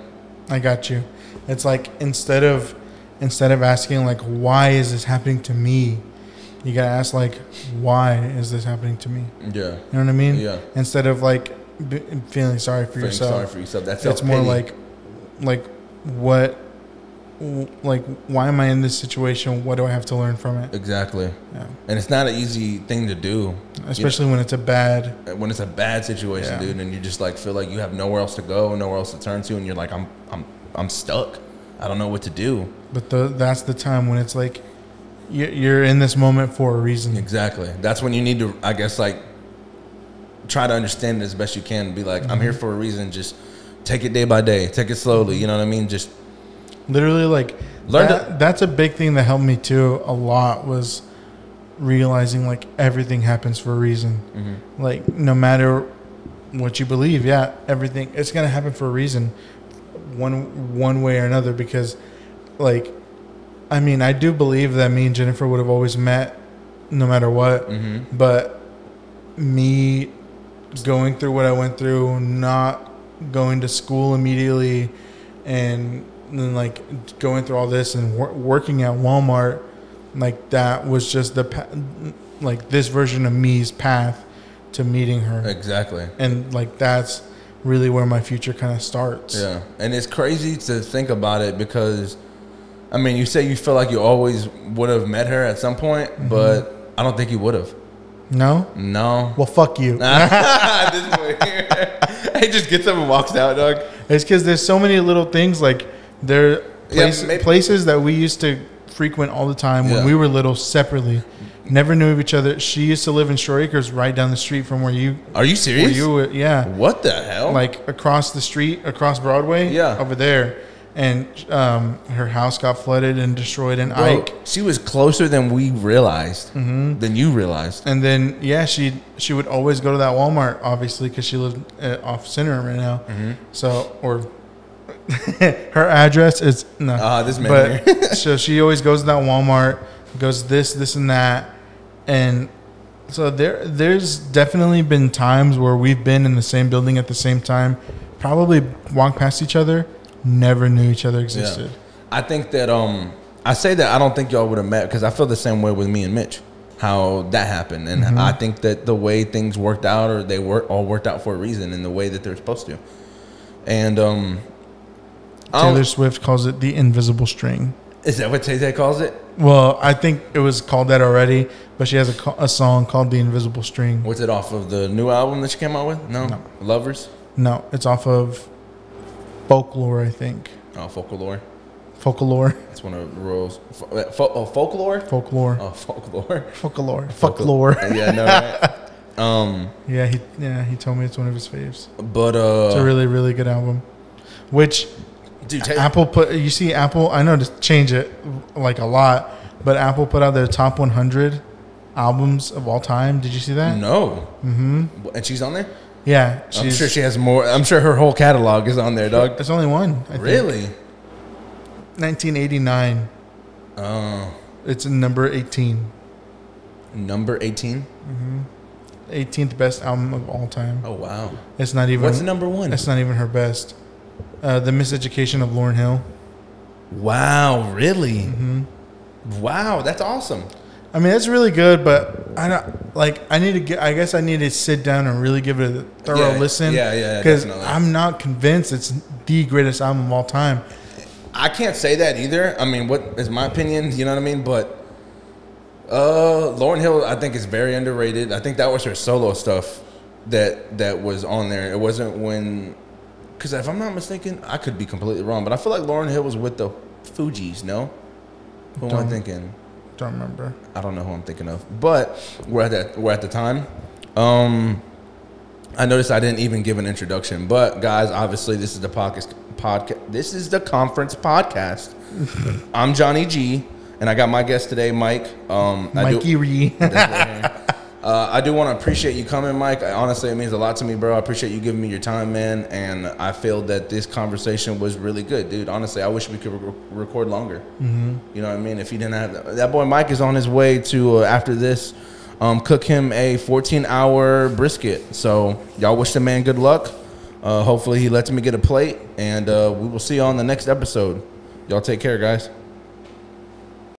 I got you. It's like instead of instead of asking like why is this happening to me, you gotta ask like why is this happening to me? yeah You know what I mean? Yeah. Instead of like feeling sorry for feeling yourself, sorry for yourself that's it's more like like what like why am I in this situation? What do I have to learn from it? exactly Yeah. and it's not an easy thing to do Especially when it's a bad when it's a bad situation Yeah. dude and you just like feel like you have nowhere else to go nowhere else to turn to and you're like i'm i'm i'm stuck i don't know what to do but the, that's the time when it's like you're in this moment for a reason. exactly that's when you need to i guess like try to understand it as best you can be like i'm here Mm-hmm. for a reason just take it day by day take it slowly you know what i mean just literally like Learn that, that's a big thing that helped me too a lot was realizing like everything happens for a reason Mm-hmm. like no matter what you believe yeah everything it's gonna happen for a reason one one way or another because like i mean i do believe that me and jennifer would have always met no matter what mm-hmm. but me going through what I went through, not going to school immediately, and then like going through all this and wor- working at Walmart, like that was just the pa- like this version of me's path to meeting her, exactly and like that's really where my future kind of starts. Yeah, and it's crazy to think about it because, I mean, you say you feel like you always would have met her at some point, Mm-hmm. but I don't think you would have. No, No. well, fuck you. this boy here. he just gets up and walks out, dog. It's because there's so many little things like there Yeah, place, maybe- places that we used to frequent all the time when Yeah. we were little separately. Never knew of each other. She used to live in Shore Acres, right down the street from where you, Are you where serious? you were. Yeah, what the hell? like across the street, across Broadway. Yeah. over there. And um, her house got flooded and destroyed. And Bro, Ike, she was closer than we realized, Mm-hmm. than you realized. and then yeah, she she would always go to that Walmart, obviously, because she lived uh, off Center right now. Mm-hmm. So or her address is no. Ah, this man but so she always goes to that Walmart, goes this, this, and that, and so there, there's definitely been times where we've been in the same building at the same time, probably walked past each other, never knew each other existed. I think that um I say that I don't think y'all would have met because I feel the same way with me and Mitch. How that happened, and Mm-hmm. I think that the way things worked out, or they were all worked out for a reason, in the way that they're supposed to. And um, Taylor Swift calls it the invisible string. is that what Tay Tay calls it? Well, I think it was called that already, but she has a, a song called the invisible string. What's it off of the new album that she came out with? No, No. Lovers. No, it's off of folklore, I think. Oh, folklore. Folklore, It's one of the rules. Fo- uh, fo- oh, folklore. folklore, Oh, folklore. folklore, folklore. yeah, no. Right? um, Yeah, he yeah he told me it's one of his faves. but uh, It's a really really good album. Which dude, Tay- Apple put you see Apple I know to change it like a lot, but Apple put out their top 100 albums of all time. Did you see that? no. Mm-hmm. And she's on there. Yeah, I'm sure she has more. I'm sure her whole catalog is on there, dog. There's only one. I think. Really? 1989. Oh, It's number 18. number 18. Mm-hmm. 18th best album of all time. Oh wow. It's not even. What's number one? It's not even her best. Uh, the Miseducation of Lauryn Hill. Wow, really? Mm-hmm. Wow, that's awesome. I mean, that's really good, but I don't like. I need to get. I guess I need to sit down and really give it a thorough Yeah, listen. yeah, yeah, Because. I'm not convinced it's the greatest album of all time. I can't say that either. I mean, what is my opinion? You know what I mean? But uh, Lauryn Hill, I think is very underrated. I think that was her solo stuff that that was on there. It wasn't when, because if I'm not mistaken, I could be completely wrong, but I feel like Lauryn Hill was with the Fugees. No, who am I thinking? Don't remember. I don't know who I'm thinking of, but we're at that. We're at the time. Um, I noticed I didn't even give an introduction, but guys, obviously this is the podcast. Podcast. This is the conference podcast. I'm Johnny G, and I got my guest today, Mike. Um, I do- Mikey Ree. that's right here. Uh, I do want to appreciate you coming, Mike. I, honestly, it means a lot to me, bro. I appreciate you giving me your time, man. And I feel that this conversation was really good, dude. Honestly, I wish we could re- record longer. Mm-hmm. You know what I mean? If he didn't have that, that boy Mike is on his way to uh, after this, um, cook him a 14 hour brisket. So y'all wish the man good luck. Uh, hopefully he lets me get a plate, and uh, we will see you on the next episode. Y'all take care, guys.